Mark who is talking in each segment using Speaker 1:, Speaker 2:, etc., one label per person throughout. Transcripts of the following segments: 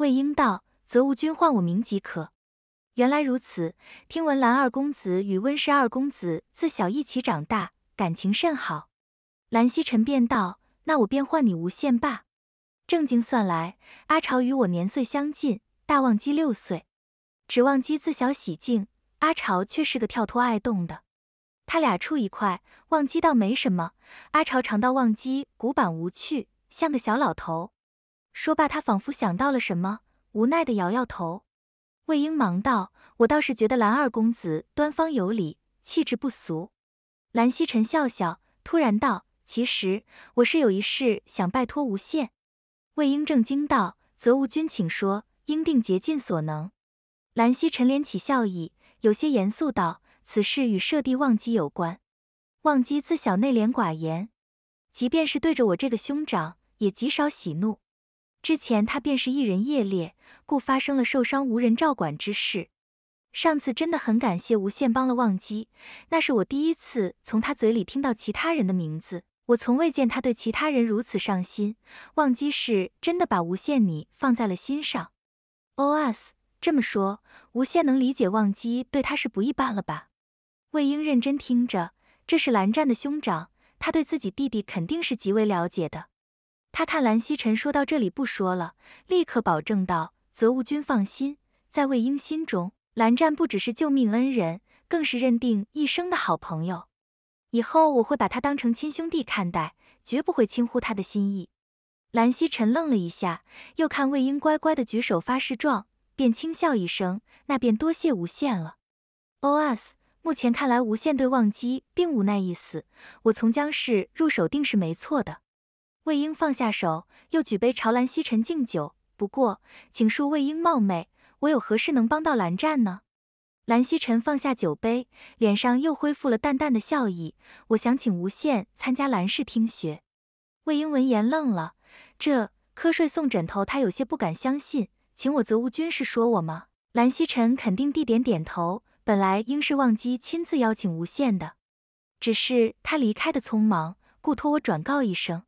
Speaker 1: 魏婴道：“则吾君唤我名即可。”原来如此，听闻蓝二公子与温氏二公子自小一起长大，感情甚好。蓝曦臣便道：“那我便唤你无限罢。”正经算来，阿朝与我年岁相近，大忘机六岁。指忘机自小喜静，阿朝却是个跳脱爱动的。他俩处一块，忘机倒没什么。阿朝常道忘机古板无趣，像个小老头。说罢，他仿佛想到了什么，无奈的摇摇头。魏婴忙道：“我倒是觉得蓝二公子端方有礼，气质不俗。”蓝曦臣笑笑，突然道：“其实我是有一事想拜托无限。”魏婴正惊道：“则无君请说，应定竭尽所能。”蓝曦臣敛起笑意，有些严肃道：“此事与舍弟忘机有关。忘机自小内敛寡言，即便是对着我这个兄长，也极少喜怒。”之前他便是一人夜猎，故发生了受伤无人照管之事。上次真的很感谢无限帮了忘机，那是我第一次从他嘴里听到其他人的名字。我从未见他对其他人如此上心。忘机是真的把无限你放在了心上。O.S. 这么说，无限能理解忘机对他是不一般了吧？魏婴认真听着，这是蓝湛的兄长，他对自己弟弟肯定是极为了解的。他看蓝曦臣说到这里不说了，立刻保证道：“泽无君放心，在魏婴心中，蓝湛不只是救命恩人，更是认定一生的好朋友。以后我会把他当成亲兄弟看待，绝不会轻忽他的心意。”蓝曦臣愣了一下，又看魏婴乖乖的举手发誓状，便轻笑一声：“那便多谢无限了。”O.S. 目前看来，无限对忘机并无那意思，我从江氏入手定是没错的。魏婴放下手，又举杯朝蓝曦臣敬酒。不过，请恕魏婴冒昧，我有何事能帮到蓝湛呢？蓝曦臣放下酒杯，脸上又恢复了淡淡的笑意。我想请无限参加蓝氏听学。魏婴闻言愣了，这瞌睡送枕头，他有些不敢相信。请我，则无君是说我吗？蓝曦臣肯定地点点头。本来应是忘机亲自邀请无限的，只是他离开的匆忙，故托我转告一声。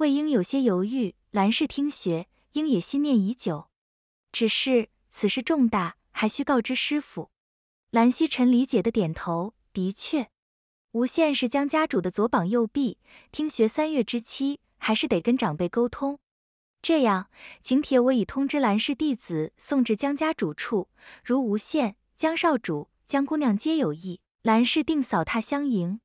Speaker 1: 魏婴有些犹豫，蓝氏听学，鹰也心念已久，只是此事重大，还需告知师傅。蓝曦臣理解的点头，的确，无限是江家主的左膀右臂，听学三月之期，还是得跟长辈沟通。这样，请帖我已通知蓝氏弟子送至江家主处，如无限、江少主、江姑娘皆有意，蓝氏定扫榻相迎。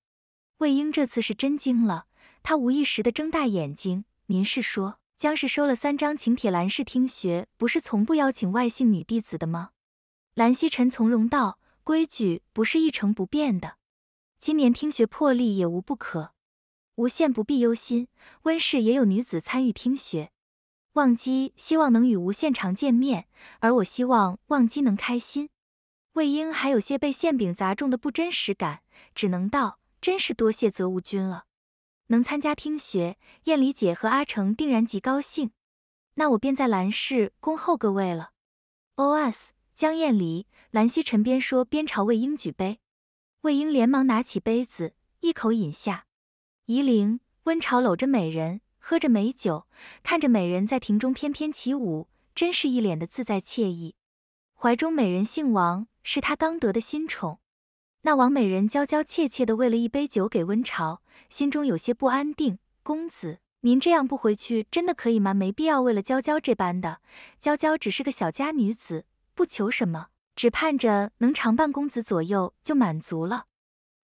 Speaker 1: 魏婴这次是真惊了。他无意识的睁大眼睛，您是说江氏收了三张请帖，兰氏听学不是从不邀请外姓女弟子的吗？兰溪臣从容道：“规矩不是一成不变的，今年听学破例也无不可。无限不必忧心，温氏也有女子参与听学。忘机希望能与无限常见面，而我希望忘机能开心。”魏婴还有些被馅饼砸中的不真实感，只能道：“真是多谢泽无君了。”能参加听学，燕离姐和阿成定然极高兴。那我便在蓝氏恭候各位了。O.S. 江燕离、蓝曦臣边说边朝魏婴举杯，魏婴连忙拿起杯子，一口饮下。夷陵、温朝搂着美人，喝着美酒，看着美人在庭中翩翩起舞，真是一脸的自在惬意。怀中美人姓王，是他刚得的新宠。那王美人娇娇怯怯的喂了一杯酒给温朝，心中有些不安定。公子，您这样不回去，真的可以吗？没必要为了娇娇这般的。娇娇只是个小家女子，不求什么，只盼着能常伴公子左右就满足了。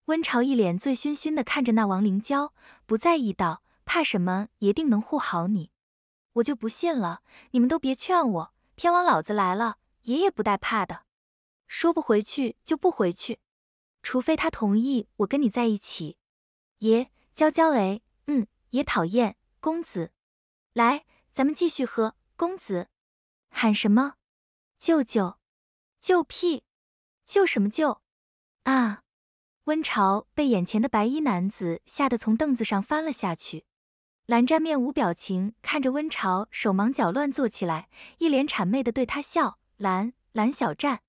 Speaker 1: 温朝一脸醉醺醺的看着那王灵娇，不在意道：“怕什么？爷定能护好你。我就不信了，你们都别劝我，天王老子来了，爷爷不带怕的。说不回去就不回去。”除非他同意我跟你在一起，爷，娇娇哎，嗯，爷讨厌公子，来，咱们继续喝，公子，喊什么？舅舅，舅屁，舅什么舅？啊！温潮被眼前的白衣男子吓得从凳子上翻了下去。蓝湛面无表情看着温潮，手忙脚乱坐起来，一脸谄媚的对他笑：“蓝蓝小湛。”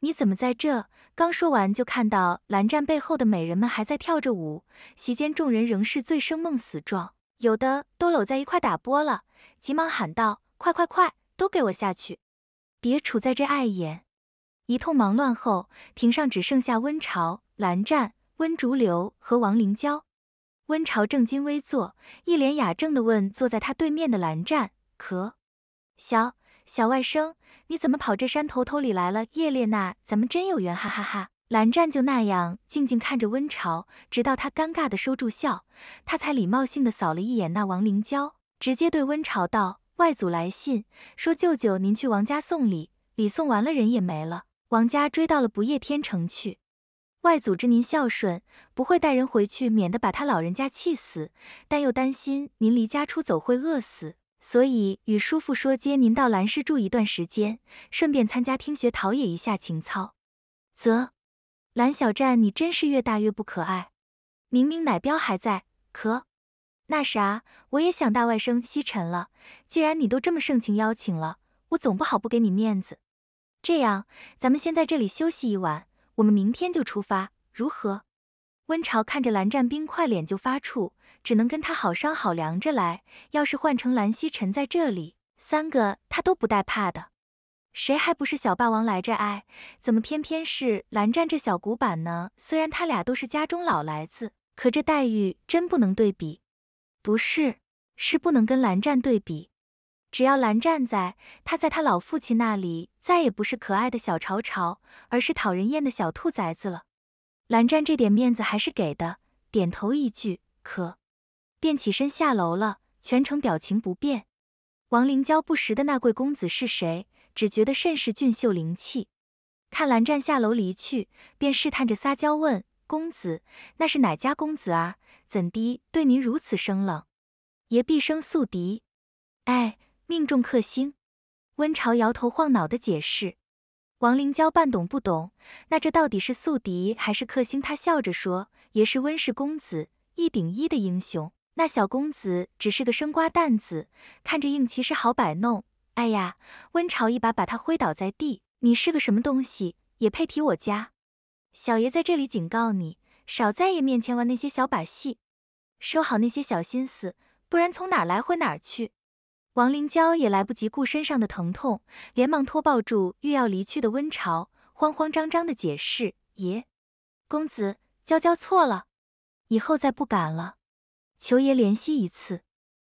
Speaker 1: 你怎么在这？刚说完，就看到蓝湛背后的美人们还在跳着舞，席间众人仍是醉生梦死状，有的都搂在一块打波了，急忙喊道：“快快快，都给我下去，别处在这碍眼。一通忙乱后，庭上只剩下温潮、蓝湛、温竹流和王灵娇。温潮正襟危坐，一脸雅正的问坐在他对面的蓝湛：“可小小外甥，你怎么跑这山头头里来了？叶列娜，咱们真有缘，哈哈哈！”蓝湛就那样静静看着温潮，直到他尴尬的收住笑，他才礼貌性的扫了一眼那王灵娇，直接对温潮道：“外祖来信，说舅舅您去王家送礼，礼送完了人也没了，王家追到了不夜天城去。”外祖知您孝顺，不会带人回去，免得把他老人家气死，但又担心您离家出走会饿死，所以与叔父说接您到兰氏住一段时间，顺便参加听学陶冶一下情操。啧，兰小站，你真是越大越不可爱。明明奶彪还在，可那啥，我也想大外甥西沉了。既然你都这么盛情邀请了，我总不好不给你面子。这样，咱们先在这里休息一晚。我们明天就出发，如何？温潮看着蓝湛冰块脸就发怵，只能跟他好商好量着来。要是换成蓝曦臣在这里，三个他都不带怕的。谁还不是小霸王来着？哎，怎么偏偏是蓝湛这小古板呢？虽然他俩都是家中老来子，可这待遇真不能对比。不是，是不能跟蓝湛对比。只要蓝湛在，他在他老父亲那里再也不是可爱的小潮潮，而是讨人厌的小兔崽子了。蓝湛这点面子还是给的，点头一句可，便起身下楼了，全程表情不变。王灵娇不识的那贵公子是谁，只觉得甚是俊秀灵气。看蓝湛下楼离去，便试探着撒娇问公子：“那是哪家公子儿？怎的对您如此生冷？爷毕生宿敌，哎。”命中克星，温潮摇头晃脑的解释。王灵娇半懂不懂，那这到底是宿敌还是克星？他笑着说：“爷是温氏公子，一顶一的英雄，那小公子只是个生瓜蛋子，看着硬气是好摆弄。”哎呀，温潮一把把他挥倒在地：“你是个什么东西，也配提我家？小爷在这里警告你，少在爷面前玩那些小把戏，收好那些小心思，不然从哪儿来回哪儿去。”王灵娇也来不及顾身上的疼痛，连忙拖抱住欲要离去的温潮，慌慌张张的解释：“爷，公子，娇娇错了，以后再不敢了，求爷怜惜一次。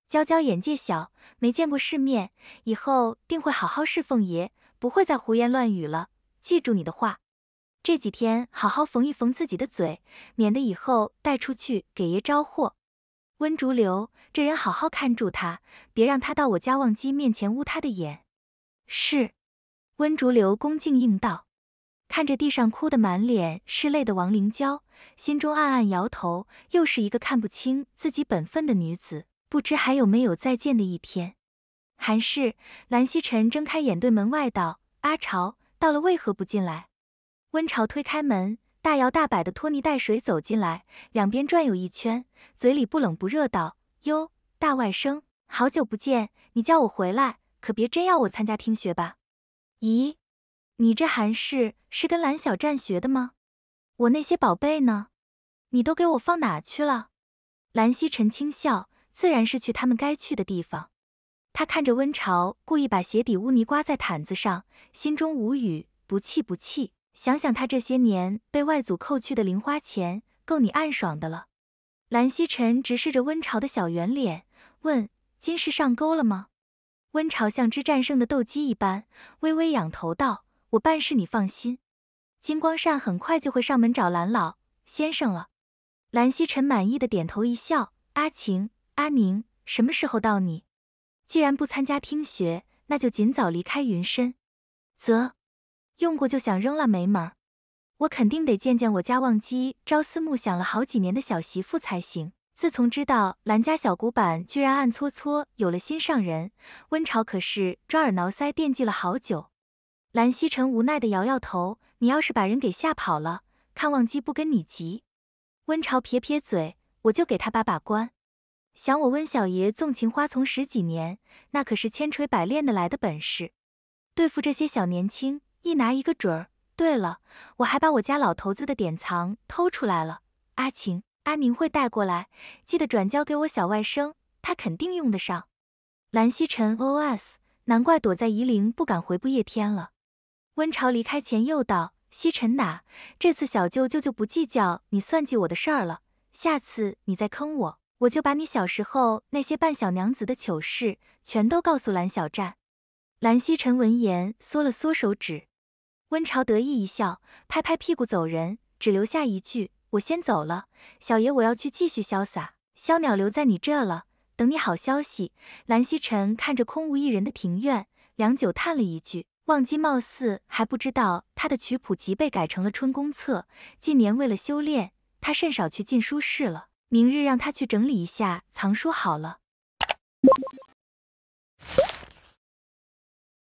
Speaker 1: 娇娇眼界小，没见过世面，以后定会好好侍奉爷，不会再胡言乱语了。记住你的话，这几天好好缝一缝自己的嘴，免得以后带出去给爷招祸。”温竹流这人，好好看住他，别让他到我家忘机面前污他的眼。是，温竹流恭敬应道。看着地上哭得满脸是泪的王灵娇，心中暗暗摇头。又是一个看不清自己本分的女子，不知还有没有再见的一天。韩氏，蓝曦臣睁开眼对门外道：“阿朝到了，为何不进来？”温朝推开门。大摇大摆的拖泥带水走进来，两边转悠一圈，嘴里不冷不热道：“哟，大外甥，好久不见，你叫我回来，可别真要我参加听学吧？咦，你这韩氏是跟蓝小站学的吗？我那些宝贝呢？你都给我放哪去了？”蓝曦臣轻笑，自然是去他们该去的地方。他看着温潮，故意把鞋底污泥刮在毯子上，心中无语，不气不气。想想他这些年被外祖扣去的零花钱，够你暗爽的了。蓝曦臣直视着温潮的小圆脸，问：“今是上钩了吗？”温潮像只战胜的斗鸡一般，微微仰头道：“我办事你放心，金光善很快就会上门找蓝老先生了。”蓝曦臣满意的点头一笑：“阿晴、阿宁，什么时候到你？既然不参加听学，那就尽早离开云深。则。”用过就想扔了没门儿，我肯定得见见我家旺基朝思暮想了好几年的小媳妇才行。自从知道兰家小古板居然暗搓搓有了心上人，温潮可是抓耳挠腮惦记了好久。蓝曦臣无奈的摇摇头，你要是把人给吓跑了，看旺基不跟你急。温潮撇撇嘴，我就给他把把关。想我温小爷纵情花丛十几年，那可是千锤百炼的来的本事，对付这些小年轻。一拿一个准儿。对了，我还把我家老头子的典藏偷出来了。阿晴、阿宁会带过来，记得转交给我小外甥，他肯定用得上。蓝曦臣 OS：难怪躲在夷陵不敢回不夜天了。温朝离开前又道：“西尘呐，这次小舅舅就不计较你算计我的事儿了。下次你再坑我，我就把你小时候那些扮小娘子的糗事全都告诉蓝小战。”蓝曦臣闻言缩了缩手指。温朝得意一笑，拍拍屁股走人，只留下一句：“我先走了，小爷我要去继续潇洒。小鸟留在你这了，等你好消息。”蓝曦臣看着空无一人的庭院，良久叹了一句。忘机貌似还不知道他的曲谱集被改成了春宫册。近年为了修炼，他甚少去进书室了。明日让他去整理一下藏书好了。